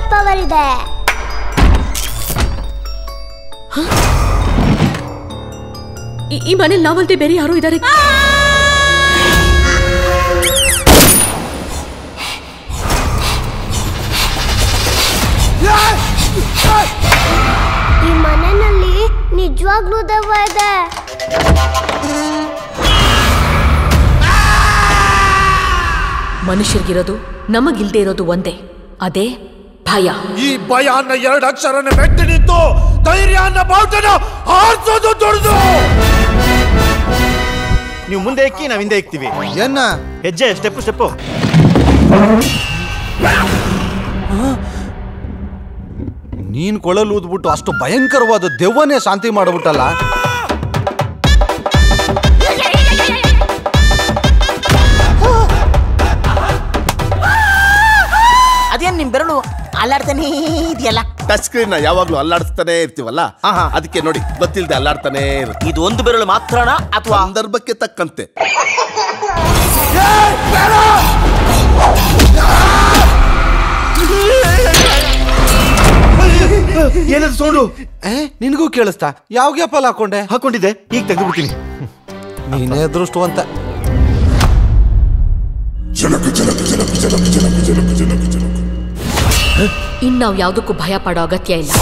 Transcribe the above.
Power ಇದೆ. ಈ- ಈ ಮನೇಲಿ ನಾವಲ್ದೆ ಬೇರೆ ಯಾರೋ ಇದ್ದಾರೆ ಈ ಮನೆಯಲ್ಲಿ ನಿಜವಾಗ್ಲೂ ದೆವ್ವ ಇದೆ. ಮನುಷ್ಯರಿಗಿರೋದು ನಮಗಿಲ್ದೇ ಇರೋದು ಒಂದೇ. ಅದೇ ಭಯ. ಈ ಭಯ ಅನ್ನ ಎರಡು ಅಕ್ಷರನ ಮೆಟ್ಟಿ ನಿಂತು ಧೈರ್ಯ ಅನ್ನ ಬಾವುಟನ ಆರ್ಸೋದು ದುಡಿದು ನೀವು ಮುಂದೆ ಇಕ್ಕಿ ನಾವ್ ಹಿಂದೆ ಇಕ್ತೀವಿ ಏನ? ಹೆಜ್ಜೆ ಸ್ಟೆಪ್ ಸ್ಟೆಪ್ ನೀನ್ ಕೊಳಲು ಊದ್ಬಿಟ್ಟು ಅಷ್ಟು ಭಯಂಕರವಾದ ದೆವ್ವನೇ ಶಾಂತಿ ಮಾಡ್ಬಿಟ್ಟಲ್ಲ? ಬೆರಳು ಅಲ್ಲಾಡ್ತಾನೆ ಇದೆಯಲ್ಲ? ಟಚ್ ಸ್ಕ್ರೀನ್ ಯಾವಾಗ್ಲೂ ಅಲ್ಲಾಡಿಸ್ತಾನೆ ಇರ್ತೀವಲ್ಲ? ಆಹಾ. ಅದಕ್ಕೆ ನೋಡಿ ಗೊತ್ತಿಲ್ಲದೆ ಅಲ್ಲಾಡ್ತಾನೆ ಇರುತ್ತೆ. ಇದು ಒಂದು ಬೆರಳು ಮಾತ್ರನಾ ಅಥವಾ ಸಂದರ್ಭಕ್ಕೆ ತಕ್ಕಂತೆ. ಏನದು ಸೌಂಡು? ಏ ನಿನಗೂ ಕೇಳಿಸ್ತಾ? ಯಾವ ಗ್ಯಾಪಲ್ಲಿ ಹಾಕೊಂಡೆ? ಹಾಕೊಂಡಿದ್ದೆ. ಈಗ ತೆಗೆದು ಬಿಡ್ತೀನಿ. ನೀನೇ ಅದೃಷ್ಟವಂತ. ಇನ್ ನಾವು ಯಾವುದಕ್ಕೂ ಭಯ ಪಡೋ ಅಗತ್ಯ ಇಲ್ಲ.